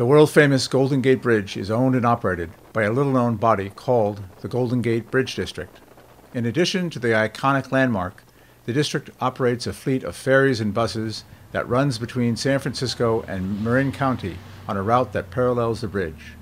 The world famous Golden Gate Bridge is owned and operated by a little known body called the Golden Gate Bridge District. In addition to the iconic landmark, the district operates a fleet of ferries and buses that runs between San Francisco and Marin County on a route that parallels the bridge.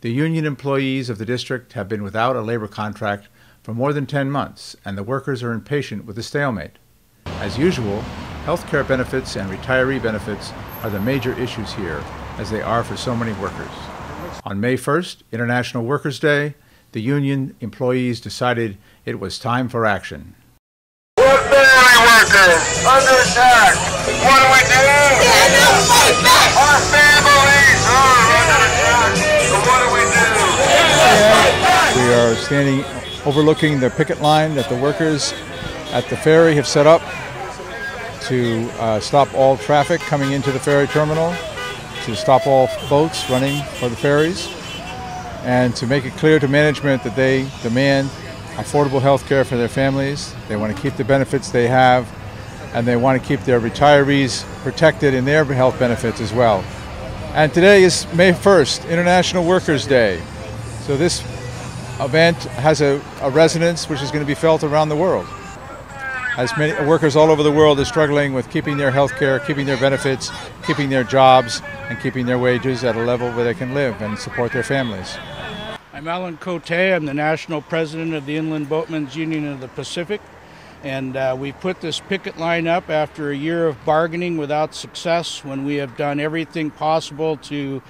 The union employees of the district have been without a labor contract for more than 10 months, and the workers are impatient with the stalemate. As usual, health care benefits and retiree benefits are the major issues here, as they are for so many workers. On May 1st, International Workers' Day, the union employees decided it was time for action. We're ferry workers under attack. What do we do? Stand up, fight back! Our families are under attack. So what do we do? We are standing overlooking the picket line that the workers at the ferry have set up to uh, stop all traffic coming into the ferry terminal, to stop all boats running for the ferries, and to make it clear to management that they demand affordable health care for their families. They want to keep the benefits they have, and they want to keep their retirees protected in their health benefits as well. And today is May 1st, International Workers' Day. So this event has a, a resonance which is going to be felt around the world. As many workers all over the world are struggling with keeping their health care, keeping their benefits, keeping their jobs, and keeping their wages at a level where they can live and support their families. I'm Alan Cote. I'm the national president of the Inland Boatmen's Union of the Pacific. And uh, we put this picket line up after a year of bargaining without success when we have done everything possible to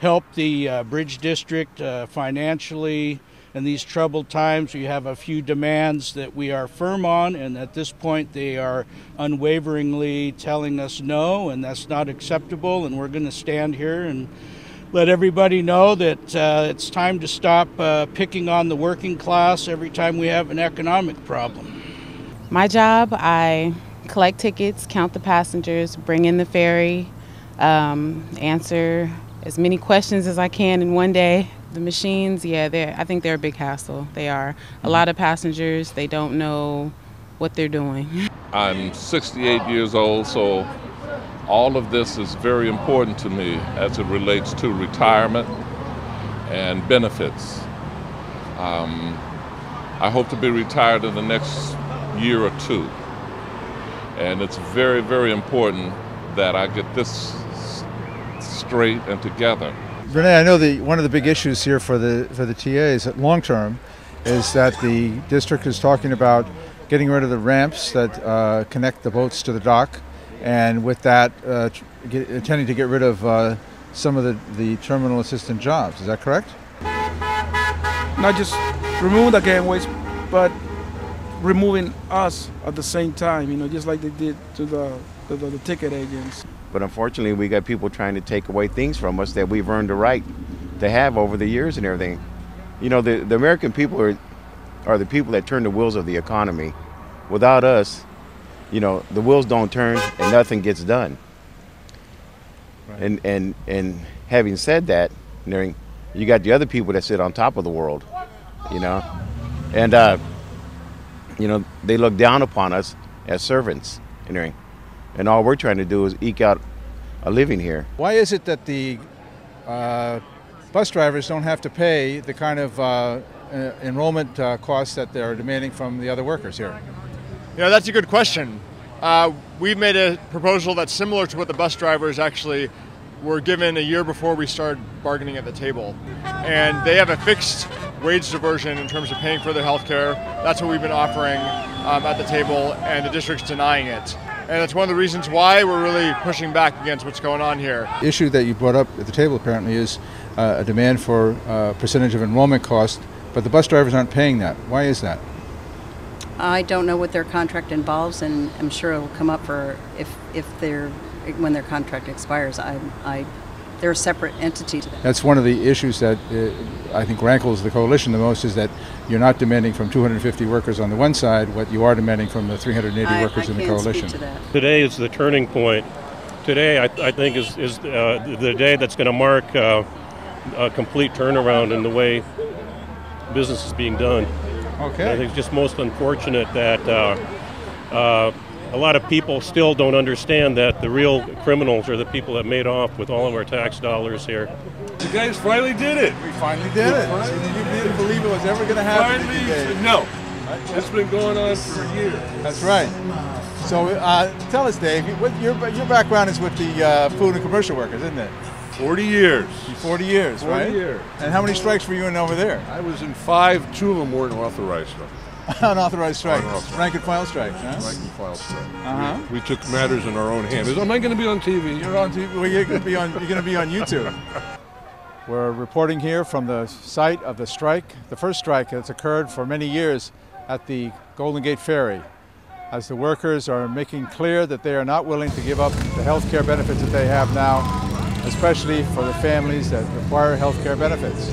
help the uh, bridge district uh, financially in these troubled times. We have a few demands that we are firm on, and at this point, they are unwaveringly telling us no, and that's not acceptable. And we're going to stand here and let everybody know that uh, it's time to stop uh, picking on the working class every time we have an economic problem. My job, I collect tickets, count the passengers, bring in the ferry, um, answer as many questions as I can in one day. The machines, yeah, they I think they're a big hassle. They are. A lot of passengers, they don't know what they're doing. I'm 68 years old, so all of this is very important to me as it relates to retirement and benefits. Um, I hope to be retired in the next year or two. And it's very, very important that I get this straight and together. Renee, I know that one of the big issues here for the for the TAs at long term is that the district is talking about getting rid of the ramps that uh, connect the boats to the dock, and with that, uh, get, intending to get rid of uh, some of the, the terminal assistant jobs. Is that correct? Not just remove the gangways, but removing us at the same time, you know, just like they did to the, the, the, the ticket agents. But unfortunately, we got people trying to take away things from us that we've earned the right to have over the years and everything. You know, the, the American people are, are the people that turn the wheels of the economy. Without us, you know, the wheels don't turn and nothing gets done. Right. And, and, and having said that, you, got the other people that sit on top of the world, you know. And, uh, you know, they look down upon us as servants, you know. And all we're trying to do is eke out a living here. Why is it that the uh, bus drivers don't have to pay the kind of uh, uh, enrollment uh, costs that they're demanding from the other workers here? You know, that's a good question. Uh, we've made a proposal that's similar to what the bus drivers actually were given a year before we started bargaining at the table. And they have a fixed wage diversion in terms of paying for their health care. That's what we've been offering um, at the table, and the district's denying it. And that's one of the reasons why we're really pushing back against what's going on here. The issue that you brought up at the table apparently is uh, a demand for a percentage of enrollment cost, but the bus drivers aren't paying that. Why is that? I don't know what their contract involves, and I'm sure it'll come up for if if they're when their contract expires. I, I they're a separate entity to that. That's one of the issues that uh, I think rankles the coalition the most is that you're not demanding from 250 workers on the one side what you are demanding from the 380 I, workers I in the coalition. Speak to that. Today is the turning point. Today, I, I think, is, is uh, the day that's going to mark uh, a complete turnaround in the way business is being done. Okay. I think it's just most unfortunate that uh, uh, a lot of people still don't understand that the real criminals are the people that made off with all of our tax dollars here. The guys finally did it. We finally did it. You didn't believe it was ever going to happen. Finally, no. It's been going on for years. That's right. So uh, tell us, Dave, what your, your background is with the uh, food and commercial workers, isn't it? 40 years. 40 years, 40 right? years. And how many strikes were you in over there? I was in five. Two of them weren't authorized. Unauthorized strikes. Unauthorized. Rank and file strikes, huh? Rank and file strike. Uh-huh. We, we took matters in our own hands. Am I going to be on TV? You're on TV. Well, you're going to be on. You're going to be on YouTube. We're reporting here from the site of the strike, the first strike that's occurred for many years at the Golden Gate Ferry, as the workers are making clear that they are not willing to give up the health care benefits that they have now, especially for the families that require health care benefits.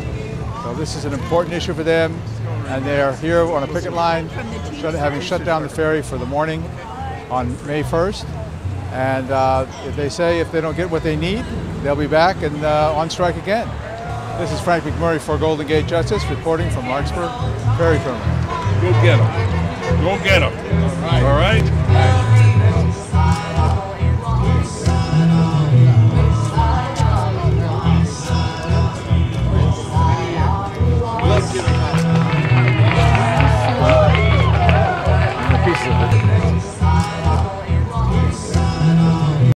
So this is an important issue for them, and they are here on a picket line, shut, having shut down the ferry for the morning on May 1st. And uh, if they say if they don't get what they need, they'll be back and uh, on strike again. This is Frank McMurray for Golden Gate Justice, reporting from Larkspur Ferry Terminal. Go get them. Go get them. All right. All right.